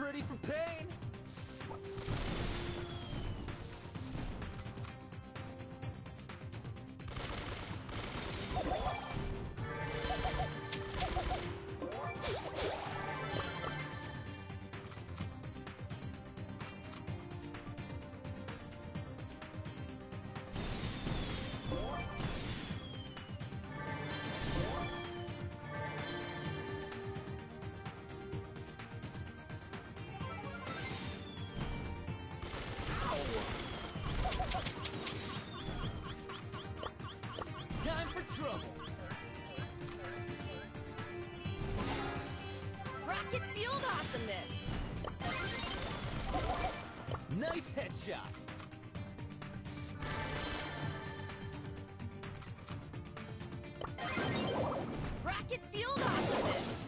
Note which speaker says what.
Speaker 1: ready for pain? trouble.
Speaker 2: Rocket field awesomeness!
Speaker 1: Nice headshot!
Speaker 2: Rocket field awesomeness!